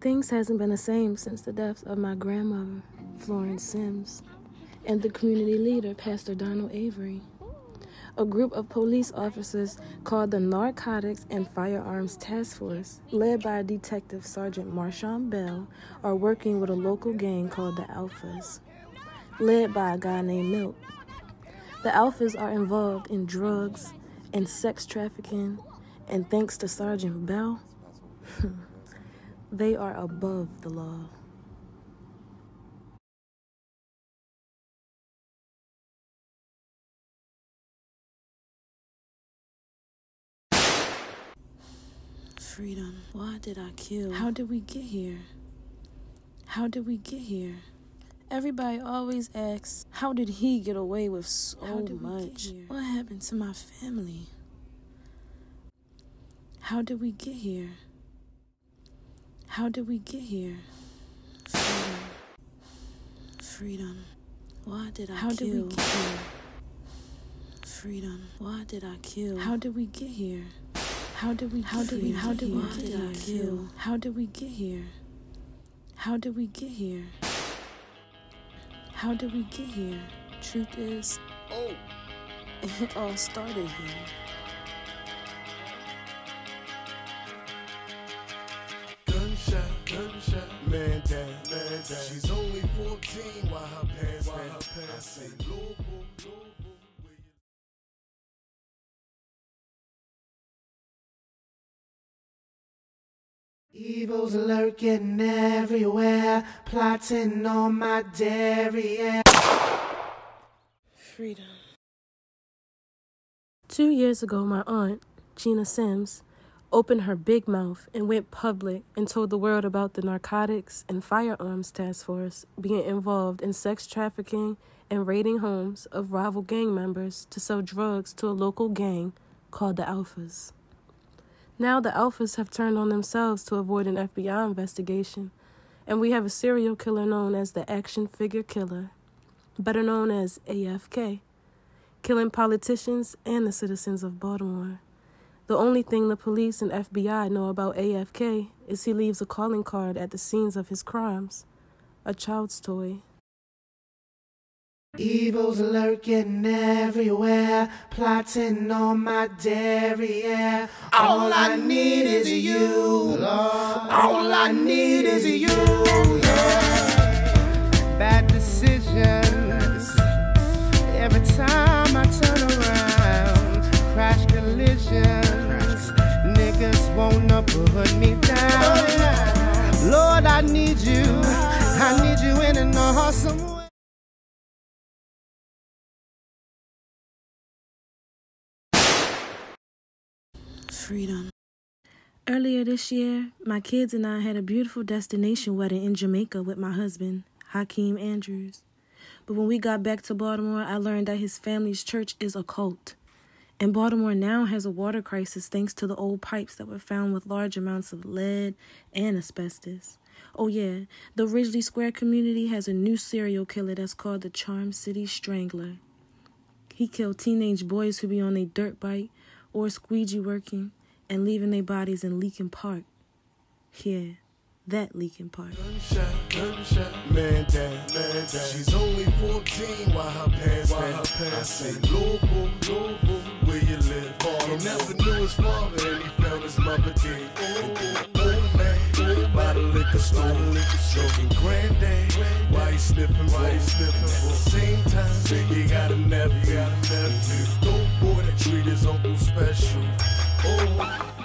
Things hasn't been the same since the death of my grandmother, Florence Sims, and the community leader, Pastor Donald Avery. A group of police officers called the Narcotics and Firearms Task Force, led by Detective Sergeant Marshawn Bell, are working with a local gang called the Alphas, led by a guy named Milk. The Alphas are involved in drugs and sex trafficking, and thanks to Sergeant Bell, hmm, They are above the law. Freedom. Why did I kill? How did we get here? How did we get here? Everybody always asks, how did he get away with so much? What happened to my family? How did we get here? How did we get here? Freedom. Freedom. Why did I How kill? did we get here? Freedom. Why did I kill? How did we get here? How did we How did we How did we get here? Kill? How did we get here? How did we get here? How did we get here? Truth is, oh, it all started here. Down. I say, Evil's lurking everywhere, plotting on my derriere. Freedom. Two years ago, my aunt, Gina Sims, opened her big mouth and went public and told the world about the Narcotics and Firearms Task Force being involved in sex trafficking and raiding homes of rival gang members to sell drugs to a local gang called the Alphas. Now the Alphas have turned on themselves to avoid an FBI investigation, and we have a serial killer known as the Action Figure Killer, better known as AFK, killing politicians and the citizens of Baltimore. The only thing the police and FBI know about AFK is he leaves a calling card at the scenes of his crimes a child's toy. Evil's lurking everywhere, plotting on my derriere. All I need is you, Lord. All I need is you, me down. Lord, I need you. I need you in an awesome way. Freedom. Earlier this year, my kids and I had a beautiful destination wedding in Jamaica with my husband, Hakeem Andrews. But when we got back to Baltimore, I learned that his family's church is a cult. And Baltimore now has a water crisis thanks to the old pipes that were found with large amounts of lead and asbestos. Oh, yeah, the Ridgely Square community has a new serial killer that's called the Charm City Strangler. He killed teenage boys who be on a dirt bike or squeegee working and leaving their bodies in Leakin Park. Yeah, that Leakin Park. Gunshot, gunshot, man down, man down. She's only 14 while her pants down. I say, Lobo, Lobo, where you live? He never knew his father and he found his mother dead. Ooh, ooh, man, by the liquor store, stroking granddad. Why he sniffing? Why he sniffing? At the same time, say he got a nephew. Got a nephew. Dope boy that treat his uncle special. Oh.